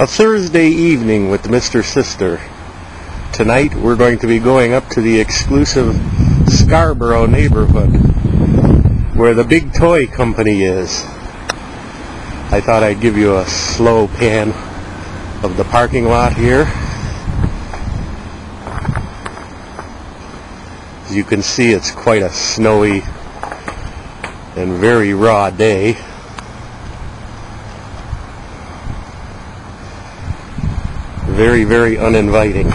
A Thursday evening with Mr. Sister. Tonight we're going to be going up to the exclusive Scarborough neighborhood where the big toy company is. I thought I'd give you a slow pan of the parking lot here. As you can see, it's quite a snowy and very raw day. Very, very uninviting.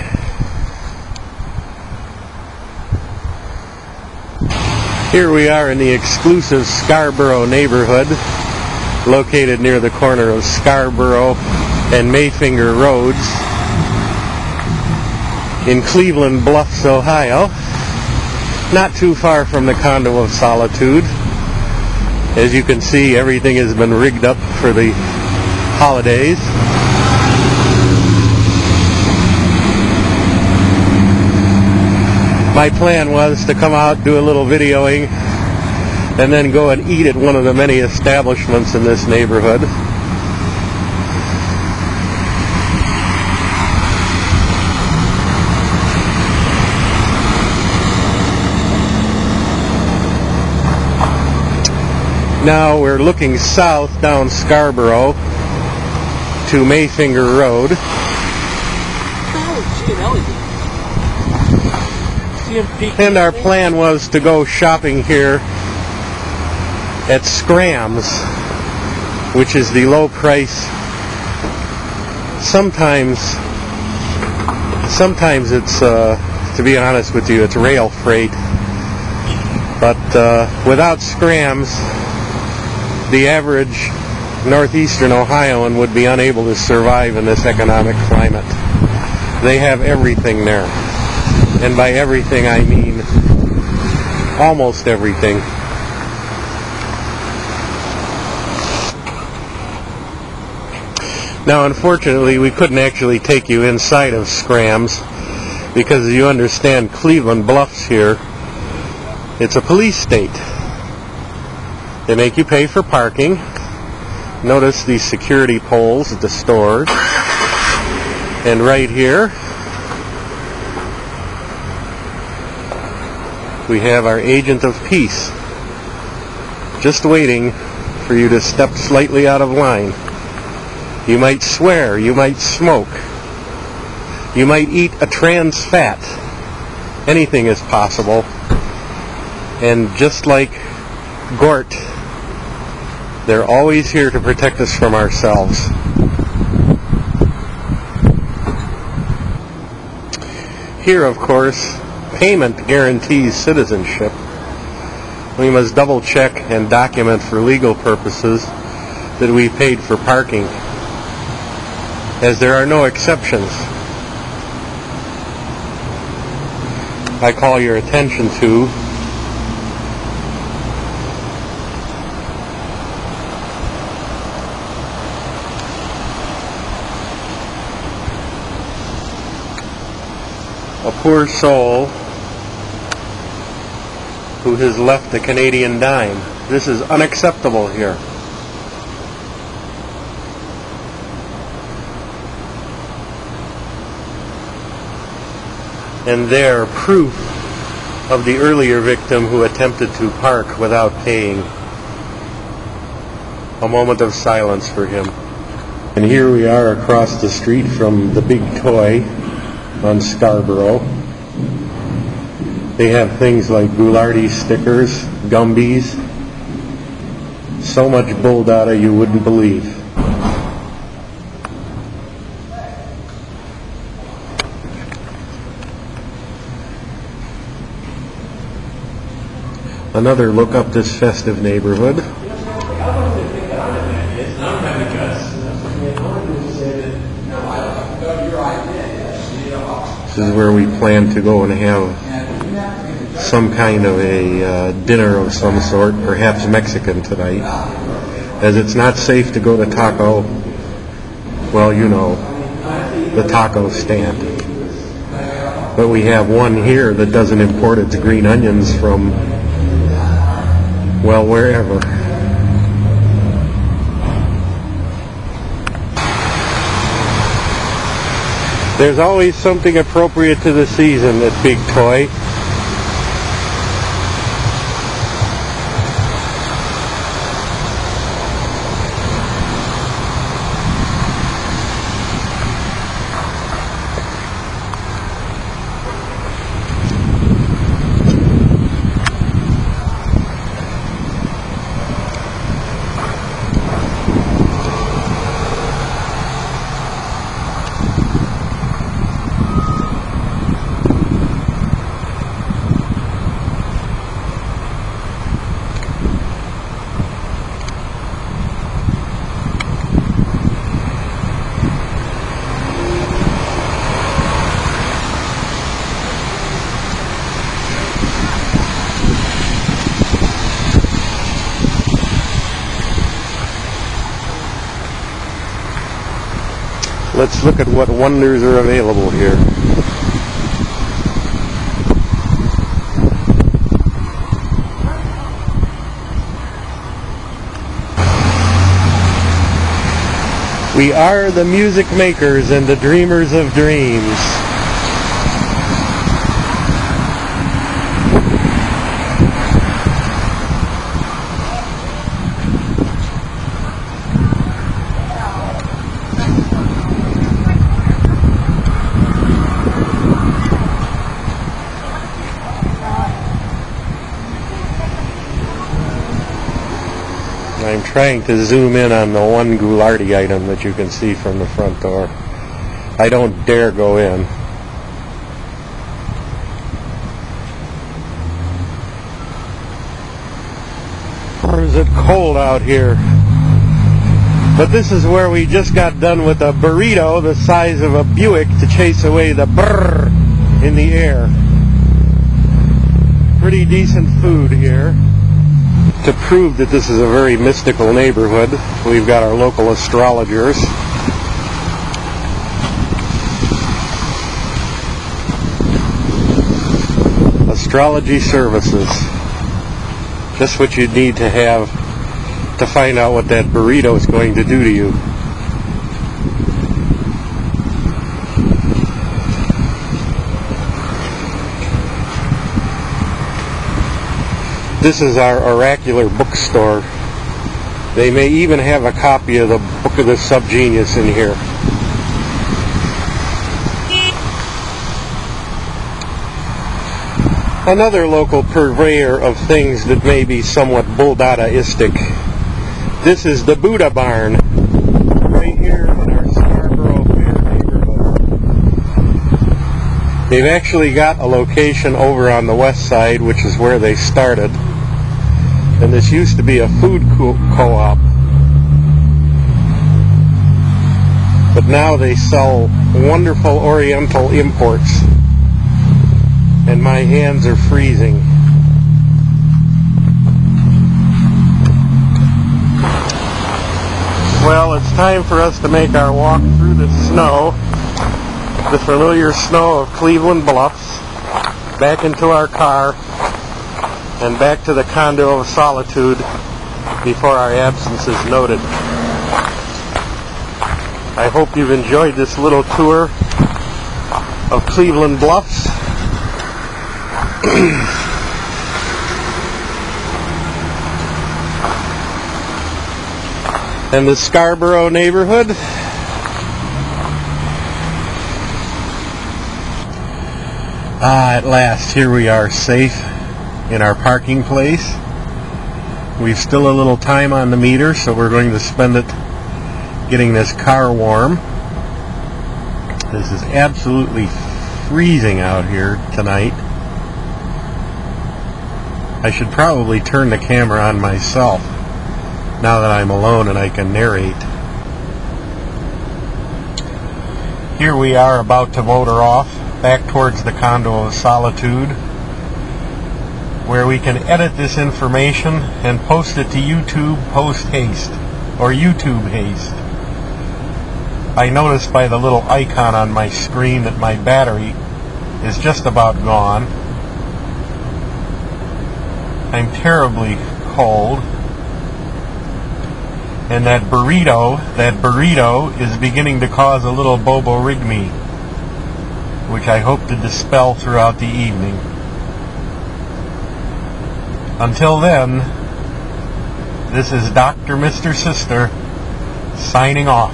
Here we are in the exclusive Scarborough neighborhood, located near the corner of Scarborough and Mayfinger Roads in Cleveland Bluffs, Ohio. Not too far from the Condo of Solitude. As you can see, everything has been rigged up for the holidays. My plan was to come out, do a little videoing, and then go and eat at one of the many establishments in this neighborhood. Now we're looking south down Scarborough to Mayfinger Road. And our plan was to go shopping here at Scrams, which is the low price. Sometimes, sometimes it's, uh, to be honest with you, it's rail freight. But uh, without Scrams, the average northeastern Ohioan would be unable to survive in this economic climate. They have everything there. And by everything I mean almost everything. Now unfortunately we couldn't actually take you inside of Scrams because you understand Cleveland Bluffs here, it's a police state. They make you pay for parking. Notice these security poles at the stores. And right here, we have our agent of peace just waiting for you to step slightly out of line. You might swear, you might smoke, you might eat a trans fat. Anything is possible. And just like Gort, they're always here to protect us from ourselves. Here, of course, payment guarantees citizenship. We must double check and document for legal purposes that we paid for parking, as there are no exceptions. I call your attention to a poor soul who has left the Canadian dime. This is unacceptable here. And there, proof of the earlier victim who attempted to park without paying. A moment of silence for him. And here we are across the street from the big toy on Scarborough. They have things like Ghoulardi stickers, Gumbies, so much Bulldada you wouldn't believe. Another look up this festive neighborhood. This is where we plan to go and have some kind of a uh, dinner of some sort, perhaps Mexican tonight. As it's not safe to go to taco, well, you know, the taco stand. But we have one here that doesn't import its green onions from, well, wherever. There's always something appropriate to the season at Big Toy. Let's look at what wonders are available here. We are the music makers and the dreamers of dreams. I'm trying to zoom in on the one Ghoulardi item that you can see from the front door. I don't dare go in. Or is it cold out here? But this is where we just got done with a burrito the size of a Buick to chase away the brrr in the air. Pretty decent food here to prove that this is a very mystical neighborhood, we've got our local astrologers. Astrology services. Just what you need to have to find out what that burrito is going to do to you. This is our oracular bookstore. They may even have a copy of the Book of the Subgenius in here. Another local purveyor of things that may be somewhat Bull-Dadaistic. This is the Buddha Barn, right here in our Scarborough Fair neighborhood. They've actually got a location over on the west side, which is where they started and this used to be a food co- op But now they sell wonderful oriental imports. And my hands are freezing. Well, it's time for us to make our walk through the snow, the familiar snow of Cleveland Bluffs, back into our car and back to the condo of solitude before our absence is noted. I hope you've enjoyed this little tour of Cleveland Bluffs. and the Scarborough neighborhood. Ah, at last, here we are, safe in our parking place. We've still a little time on the meter, so we're going to spend it getting this car warm. This is absolutely freezing out here tonight. I should probably turn the camera on myself now that I'm alone and I can narrate. Here we are about to motor off back towards the condo of solitude where we can edit this information and post it to YouTube post haste or YouTube haste. I noticed by the little icon on my screen that my battery is just about gone. I'm terribly cold. And that burrito, that burrito is beginning to cause a little borborygmi. which I hope to dispel throughout the evening. Until then, this is Dr. Mr. Sister signing off.